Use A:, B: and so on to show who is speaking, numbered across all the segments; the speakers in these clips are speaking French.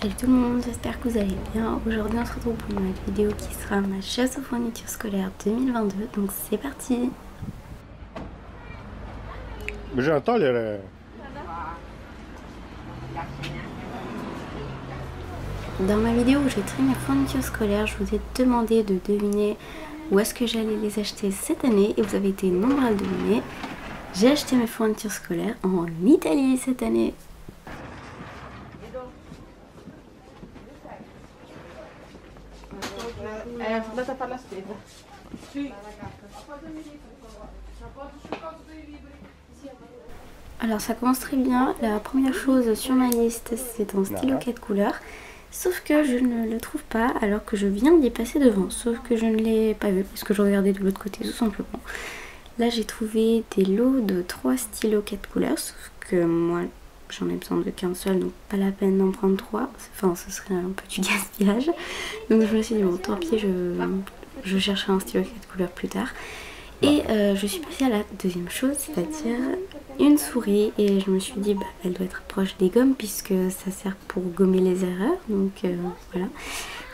A: Salut tout le monde, j'espère que vous allez bien. Aujourd'hui on se retrouve pour une nouvelle vidéo qui sera ma chasse aux fournitures scolaires 2022. Donc c'est parti
B: Bisogna togliere.
A: Dans ma vidéo où j'ai trié mes fournitures scolaires, je vous ai demandé de deviner où est-ce que j'allais les acheter cette année et vous avez été nombreux à le deviner. J'ai acheté mes fournitures scolaires en Italie cette année.
C: È andata a fare la spesa.
A: Alors ça commence très bien. La première chose sur ma liste, c'est un stylo 4 couleurs. Sauf que je ne le trouve pas alors que je viens d'y passer devant. Sauf que je ne l'ai pas vu parce que je regardais de l'autre côté tout simplement. Là j'ai trouvé des lots de 3 stylos 4 couleurs. Sauf que moi j'en ai besoin de qu'un seul donc pas la peine d'en prendre 3. Enfin ce serait un peu du gaspillage. Donc je me suis dit bon tant pis je, je chercherai un stylo 4 couleurs plus tard. Et euh, je suis passée à la deuxième chose, c'est-à-dire une souris. Et je me suis dit, bah, elle doit être proche des gommes puisque ça sert pour gommer les erreurs. Donc euh, voilà.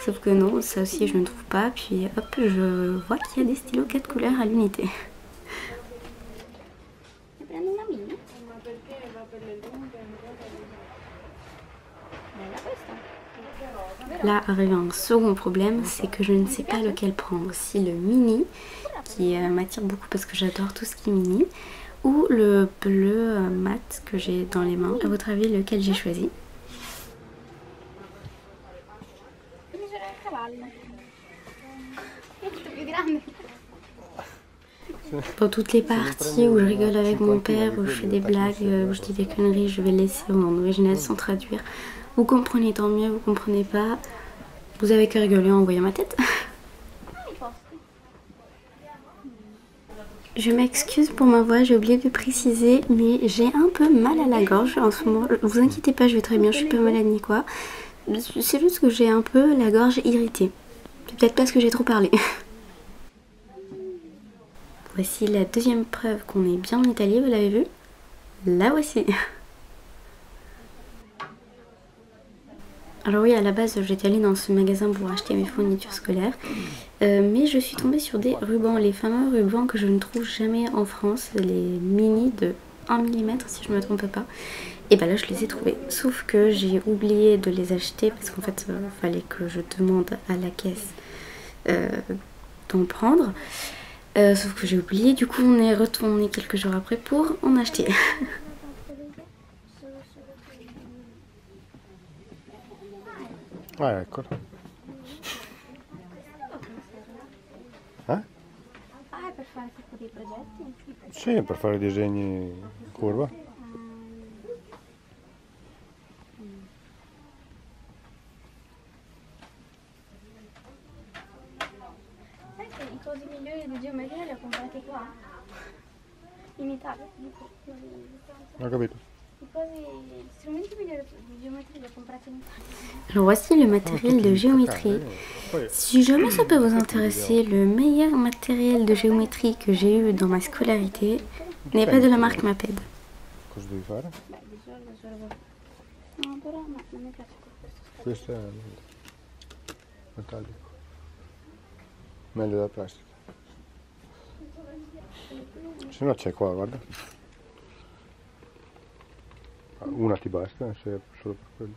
A: Sauf que non, ça aussi je ne trouve pas. Puis hop, je vois qu'il y a des stylos 4 couleurs à l'unité. Là arrive un second problème, c'est que je ne sais pas lequel prendre. Si le mini, qui euh, m'attire beaucoup parce que j'adore tout ce qui est mini, ou le bleu euh, mat que j'ai dans les mains. À votre avis, lequel j'ai choisi? Pour toutes les parties où je rigole avec mon père, où je fais des blagues, euh, où je dis des conneries, je vais laisser en original sans traduire. Vous comprenez tant mieux, vous comprenez pas. Vous avez que rigoler en voyant ma tête. Je m'excuse pour ma voix, j'ai oublié de préciser, mais j'ai un peu mal à la gorge en ce moment. Vous inquiétez pas, je vais très bien, je suis pas malade ni quoi. C'est juste que j'ai un peu la gorge irritée. C'est peut-être parce que j'ai trop parlé. Voici la deuxième preuve qu'on est bien en Italie, vous l'avez vu? La voici. Alors oui, à la base, j'étais allée dans ce magasin pour acheter mes fournitures scolaires. Euh, mais je suis tombée sur des rubans, les fameux rubans que je ne trouve jamais en France, les mini de 1 mm si je ne me trompe pas. Et bah là, je les ai trouvés. Sauf que j'ai oublié de les acheter parce qu'en fait, il fallait que je demande à la caisse euh, d'en prendre. Euh, sauf que j'ai oublié, du coup on est retourné quelques jours après pour en acheter.
B: Ah, eccolo. Eh?
D: Ah, è per fare tipo dei progetti?
B: Sì, per fare disegni curva.
D: Italia.
A: Alors voici le matériel de géométrie.
B: Poi
A: Si jamais ça peut vous intéresser, le meilleur matériel de géométrie que j'ai eu dans ma scolarité n'est pas de la marque Maped.
D: Questo
B: è metallico. Meglio da plastica. Se no c'è qua, guarda. Una ti basta, se è solo per quello.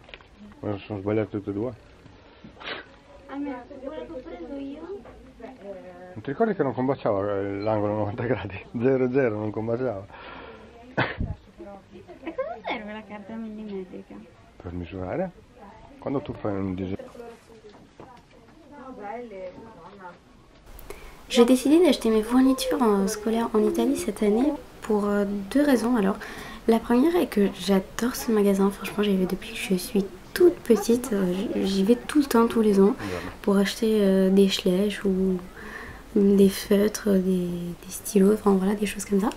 B: Ma sono sbagliate tutte e due.
D: Almeno, quella che ho preso io...
B: Non ti ricordi che non combaciava eh, l'angolo 90 gradi? 0-0, non combaciava.
D: E cosa serve la carta millimetrica?
B: Per misurare? Quando tu fai un disegno...
A: J'ai décidé d'acheter mes fournitures euh, scolaires en Italie cette année pour euh, deux raisons. Alors, la première est que j'adore ce magasin. Franchement, j'y vais depuis que je suis toute petite. Euh, J'y vais tout le temps, tous les ans, pour acheter des schlèches ou des feutres, des, stylos, enfin voilà, des choses comme ça.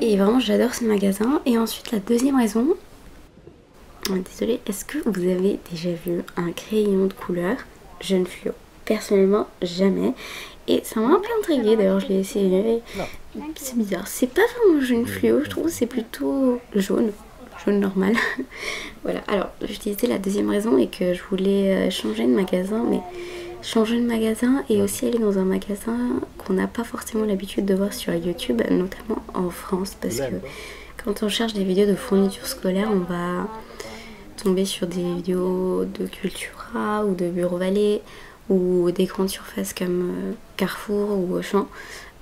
A: Et vraiment, j'adore ce magasin. Et ensuite, la deuxième raison, euh, désolée, est-ce que vous avez déjà vu un crayon de couleur jeune fluo? Personnellement, jamais. Et ça m'a un peu intriguée, d'ailleurs je l'ai essayé. C'est bizarre, c'est pas vraiment jaune fluo, je trouve c'est plutôt jaune. Jaune normal. voilà, alors j'utilisais la deuxième raison et que je voulais euh, changer de magasin, mais changer de magasin et aussi aller dans un magasin qu'on n'a pas forcément l'habitude de voir sur YouTube, notamment en France, parce que quand on cherche des vidéos de fourniture scolaire, on va tomber sur des vidéos de Cultura ou de Bureau Vallée ou des grandes surfaces comme euh, Carrefour ou Auchan,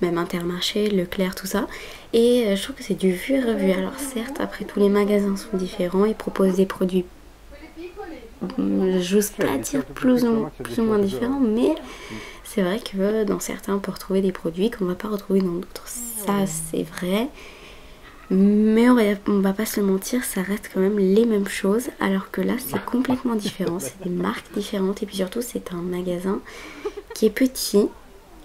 A: même Intermarché, Leclerc, tout ça. Et euh, je trouve que c'est du vu et revu. Alors certes, après tous les magasins sont différents, ils proposent des produits, j'ose pas dire plus ou, plus ou moins différents, mais c'est vrai que dans certains on peut retrouver des produits qu'on va pas retrouver dans d'autres. Ça c'est vrai. Mais on va, va pas se mentir, ça reste quand même les mêmes choses, alors que là c'est complètement différent, c'est des marques différentes et puis surtout c'est un magasin qui est petit,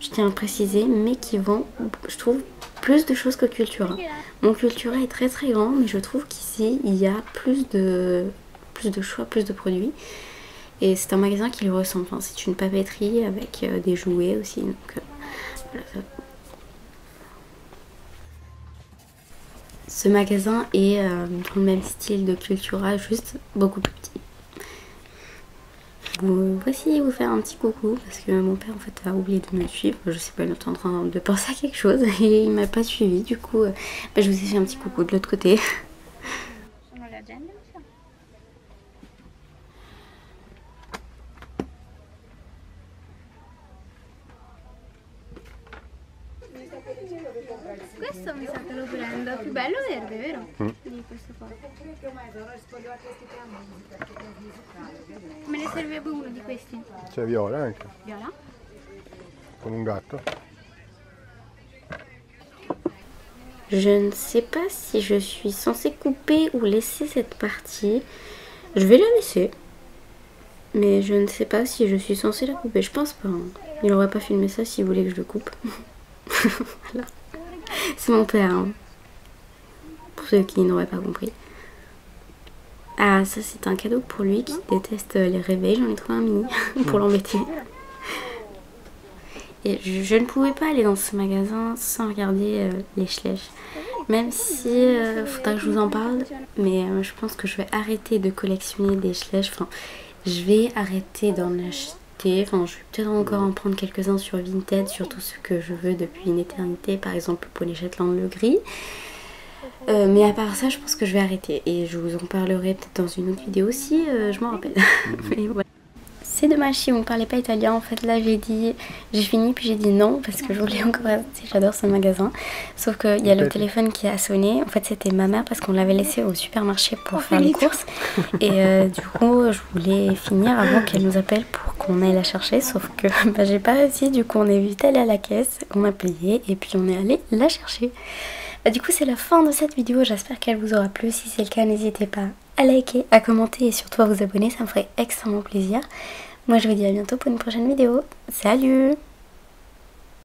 A: je tiens à le préciser, mais qui vend, je trouve, plus de choses que Cultura. Mon Cultura est très très grand, mais je trouve qu'ici il y a plus de, plus de choix, plus de produits. Et c'est un magasin qui le ressemble, enfin, c'est une papeterie avec euh, des jouets aussi, donc euh, Ce magasin est euh, dans le même style de Cultura, juste beaucoup plus petit. Vous, voici vous faire un petit coucou parce que mon père en fait a oublié de me suivre. Je sais pas, il était en train de penser à quelque chose et il m'a pas suivi. Du coup, euh, bah, je vous ai fait un petit coucou de l'autre côté.
D: Sono le agende, non so. Questo mi sa che lo prendo, più bello verde, vero? Di questo qua. Me ne servirebbe uno di questi.
B: C'è viola anche,
D: Viola?
B: con un gatto.
A: Je ne sais pas si je suis censée couper ou laisser cette partie. Je vais la laisser. Mais je ne sais pas si je suis censée la couper. Je pense pas. hein. Il aurait pas filmé ça s'il voulait que je le coupe. voilà. C'est mon père. hein. Pour ceux qui n'auraient pas compris. Ah, ça c'est un cadeau pour lui qui déteste les réveils. J'en ai trouvé un mini pour l'embêter. Et je, je ne pouvais pas aller dans ce magasin sans regarder euh, les schlèches. Même si euh, faudra que je vous en parle, mais euh, je pense que je vais arrêter de collectionner des schlèches. Enfin, je vais arrêter d'en acheter. Enfin, je vais peut-être encore en prendre quelques-uns sur Vinted, surtout ceux que je veux depuis une éternité, par exemple pour les Shetland le gris. Euh, mais à part ça, je pense que je vais arrêter et je vous en parlerai peut-être dans une autre vidéo si euh, je m'en rappelle. Mais voilà. C'est dommage si vous ne parlez pas italien. En fait, là, j'ai dit, j'ai fini, puis j'ai dit non parce que je voulais encore rester. J'adore ce magasin. Sauf qu'il y a le téléphone qui a sonné. En fait, c'était ma mère parce qu'on l'avait laissé au supermarché pour faire les courses. Et euh, du coup, je voulais finir avant qu'elle nous appelle pour qu'on aille la chercher. Sauf que bah, j'ai pas réussi. Du coup, on est vite allé à la caisse, on a payé et puis on est allé la chercher. Bah, du coup, c'est la fin de cette vidéo. J'espère qu'elle vous aura plu. Si c'est le cas, n'hésitez pas à liker, à commenter et surtout à vous abonner. Ça me ferait extrêmement plaisir. Moi, je vous dis à bientôt pour une prochaine vidéo. Salut